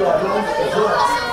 Gracias.